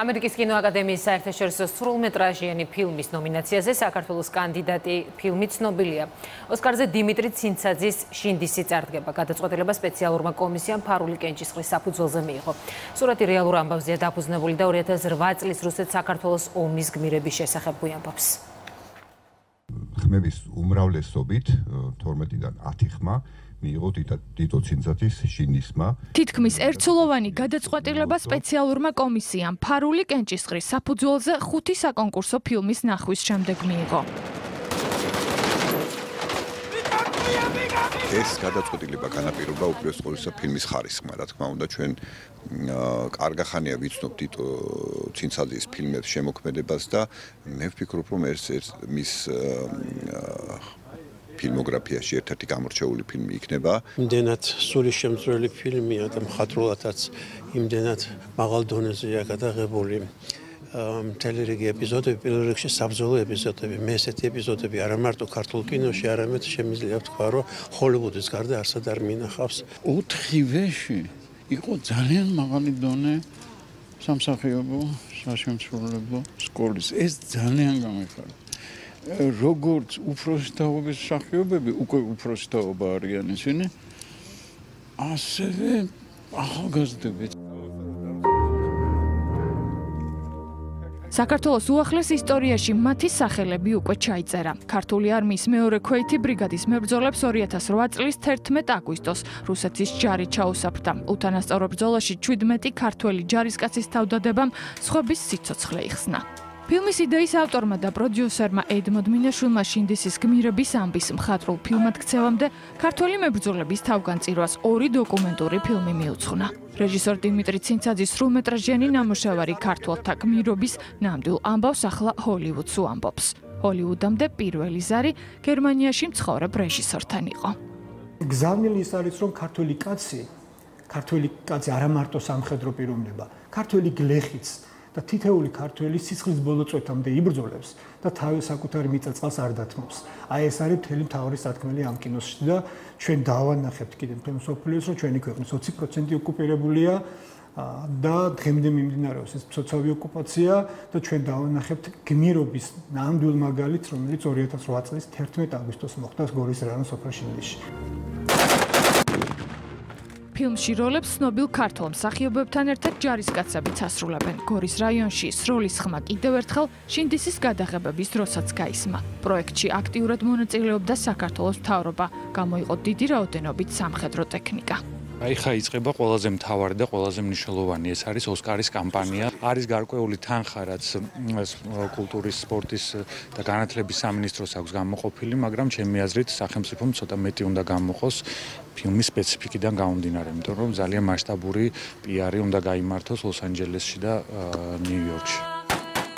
ამერიკის კინოაკადემიის საერთაშორისო სრულმეტრაჟიანი ფილმის ნომინაციაზე საქართველოს კანდიდატი ფილმი ცნობილია. ოსკარზე დიმიტრი ცინცაძის შინდისი წარდგება გადაწყვეტილება სპეციალურმა კომისიამ ფარული კენჭისყრის საფუძველზე მიიღო. სურათი რეალურ ამბავზეა დაფუძნებული და 2008 წლის რუსეთ-საქართველოს ომის გმირების შესახებ გვიამბობს. ხმების უმრავლესობით 12-დან 10 ხმა მიიღო თითო ცინცათის შინისმა. თითქმის ერთსულოვანი გადაწყვეტილება სპეციალურმა კომისიამ ფარული კენჭისყრის საფუძველზე ხუთი საკონკურსო ფილმის ნახვის შემდეგ მიიღო. ეს გადაწყვეტილება განაპირობა უპირველეს ყოვლისა ფილმის ხარისხმა, რა თქმა უნდა, ჩვენ კარგახანია ვიცნობ თითო ცინცაძის ფილმებს შემოქმედებას და მე ვფიქრობ, რომ ეს მის ფილმოგრაფიაში ერთ-ერთი გამორჩეული ფილმი იქნება. იმდენად სული შემწრელი ფილმია და მხატვრულადაც იმდენად მაღალ დონეზეა გადაღებული. მთელი რიგი ეპიზოდები, პირველ რიგში საბრძოლო ეპიზოდები, მე ესეთი ეპიზოდები არა მარტო ქართულ კინოში, არამედ შემიძლია ვთქვა, რომ ჰოლივუდის გარდა არსად არ მინახავს. ოთხივეში იყო ძალიან მაღალი დონე სამსახიობო, საშემსრულებლო სკოლის. ეს ძალიან გამიხარდა. როგორც უფროსი თაობის სახიობები უკვე უფროსი თაობა არიან ისინი ასევე ახალგაზრდები საქართველოს უახლეს ისტორიაში მათი სახელები უკვე ჩაიწერა. ქართული არმიის მეორე ქვეითი ბრიგადის მებრძოლებს 2008 წლის 11 აგვისტოს რუსეთის ჯარი ჩაუსაფრდა. უთანასწორო ბრძოლაში 17 ქართველი ჯარისკაცის თავდადებამ სხვების სიცოცხლე იხსნა. ფილმის იდეის ავტორმა და პროდიუსერმა ედმოდ მინაშვილმა შინდისის გმირების ამბის მხატვრულ ფილმად ქცევამდე ქართველი მებრძოლების თავგანწირვას ორი დოკუმენტური ფილმი მიუძღვნა. რეჟისორ დიმიტრი ცინცაძის სრულმეტრაჟიანი ნამუშევარი ქართველთა გმირობის ნამდვილ ამბავს ახლა ჰოლივუდს უამბობს. ჰოლივუდამდე პირველი ზარი გერმანიაში მცხოვრებ რეჟისორთან იყო. გზავნილი ის არის რომ ქართველი კაცი ქართველი კაცი არა მარტო სამხედრო პიროვნება, ქართველი გლეხიც და თითეული ქართველი სიცხლის ბოლო წვეთამდე იბრძოლებს და თავის საკუთარი მიწა-წყალს არ დათმობს. აი ეს არის მთელი მთავარი სათქმელი ამ კინოსში და ჩვენ დავანახებთ კიდე მთელ მსოფლიოს რომ ჩვენი ქვეყნის 20% ოკუპირებულია და დღემდე მიმდინარეობს ეს ცოცავი ოკუპაცია და ჩვენ დავანახებთ გმირობის ნამდვილ მაგალითს რომელიც 2008 წლის 11 აგვისტოს მოხდა გორის რაიონის ოფრაშინში. ფილმში როლებს ცნობილ ქართულ მსახიობებთან ერთად ჯარისკაცებიც ასრულებენ. გორის რაიონში სროლის ხმა კიდევ ერთხელ შინდისის გადაღებების დროსაც გაისმა. პროექტში აქტიურად მონაწილეობდა საქართველოს მთავრობა. გამოიყო დიდი რაოდენობით სამხედრო ტექნიკა. აი ხა იწება ყველაზე მთავარი და ყველაზე მნიშვნელოვანი. ეს არის ოსკარის კამპანია. არის გარკვეული თანხა რაც კულტურის სპორტის და განათლების სამინისტროს აქვს გამოყოფილი მაგრამ ჩემი აზრით სახელმწიფომ ცოტა მეტი უნდა გამოყოს ფილმის სპეციფიკიდან გამომდინარე იმიტომ რომ ძალიან მასშტაბური პიარი უნდა გამართოს ლოს-ანჯელესში და ნიუ-იორკში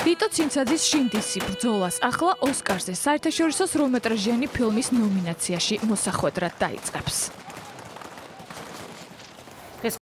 ვიტო ცინცაძის შინდისი ბრძოლას ახლა ოსკარზე საერთაშორისო სრულმეტრაჟიანი ფილმის ნომინაციაში მოსახვედრად დაიწყებს This